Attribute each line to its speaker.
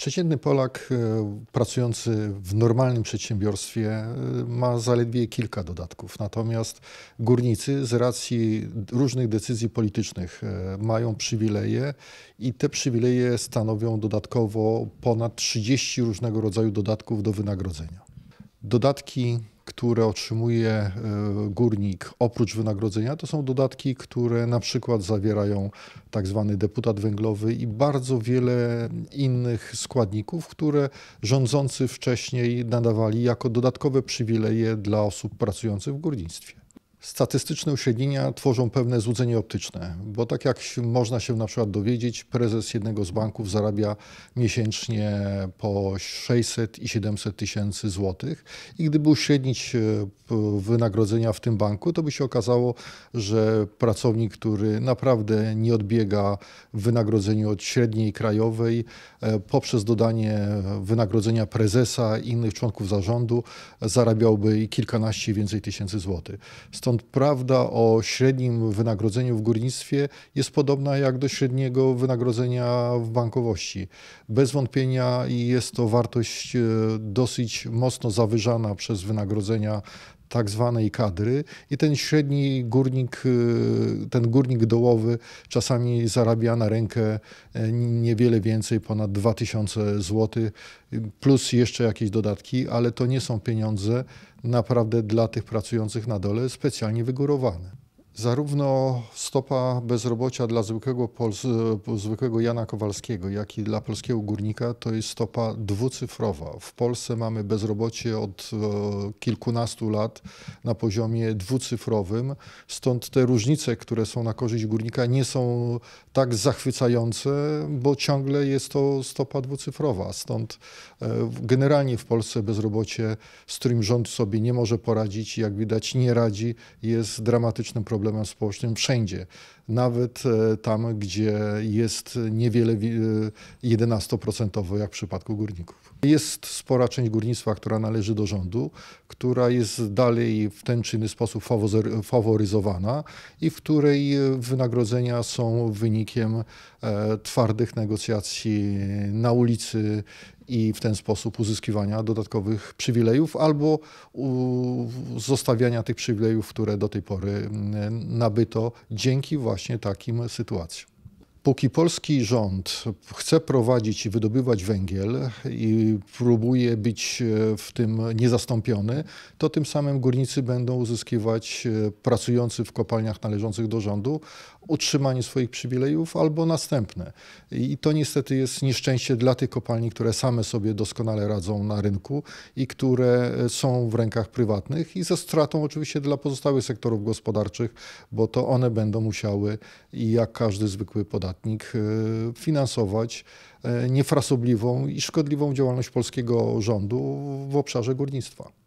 Speaker 1: Przeciętny Polak e, pracujący w normalnym przedsiębiorstwie e, ma zaledwie kilka dodatków, natomiast górnicy z racji różnych decyzji politycznych e, mają przywileje i te przywileje stanowią dodatkowo ponad 30 różnego rodzaju dodatków do wynagrodzenia. Dodatki które otrzymuje e, górnik oprócz wynagrodzenia, to są dodatki, które na przykład zawierają tak zwany deputat węglowy i bardzo wiele innych składników, które rządzący wcześniej nadawali jako dodatkowe przywileje dla osób pracujących w górnictwie. Statystyczne uśrednienia tworzą pewne złudzenie optyczne, bo tak jak można się na przykład dowiedzieć, prezes jednego z banków zarabia miesięcznie po 600 i 700 tysięcy złotych i gdyby uśrednić e, wynagrodzenia w tym banku, to by się okazało, że pracownik, który naprawdę nie odbiega w wynagrodzeniu od średniej krajowej, e, poprzez dodanie wynagrodzenia prezesa i innych członków zarządu zarabiałby kilkanaście więcej tysięcy złotych. Stąd Stąd prawda o średnim wynagrodzeniu w górnictwie jest podobna jak do średniego wynagrodzenia w bankowości. Bez wątpienia jest to wartość e, dosyć mocno zawyżana przez wynagrodzenia tak zwanej kadry i ten średni górnik, y, ten górnik dołowy czasami zarabia na rękę e, niewiele więcej, ponad 2000 zł, plus jeszcze jakieś dodatki, ale to nie są pieniądze naprawdę dla tych pracujących na dole specjalnie wygórowane. Zarówno stopa bezrobocia dla zwykłego, zwykłego Jana Kowalskiego, jak i dla polskiego górnika to jest stopa dwucyfrowa. W Polsce mamy bezrobocie od e, kilkunastu lat na poziomie dwucyfrowym, stąd te różnice, które są na korzyść górnika nie są tak zachwycające, bo ciągle jest to stopa dwucyfrowa. Stąd e, generalnie w Polsce bezrobocie, z którym rząd sobie nie może poradzić, jak widać nie radzi, jest dramatycznym problemem problemem społecznym wszędzie, nawet e, tam, gdzie jest niewiele 11% jak w przypadku górników. Jest spora część górnictwa, która należy do rządu, która jest dalej w ten czy inny sposób faworyzowana i w której wynagrodzenia są wynikiem e, twardych negocjacji na ulicy i w ten sposób uzyskiwania dodatkowych przywilejów albo zostawiania tych przywilejów, które do tej pory mm, nabyto dzięki właśnie takim sytuacjom. Póki polski rząd chce prowadzić i wydobywać węgiel i próbuje być e, w tym niezastąpiony, to tym samym górnicy będą uzyskiwać, e, pracujący w kopalniach należących do rządu, utrzymanie swoich przywilejów albo następne. I to niestety jest nieszczęście dla tych kopalni, które same sobie doskonale radzą na rynku i które e, są w rękach prywatnych i ze stratą oczywiście dla pozostałych sektorów gospodarczych, bo to one będą musiały i jak każdy zwykły podatnik e, finansować e, niefrasobliwą i szkodliwą działalność polskiego rządu w obszarze górnictwa.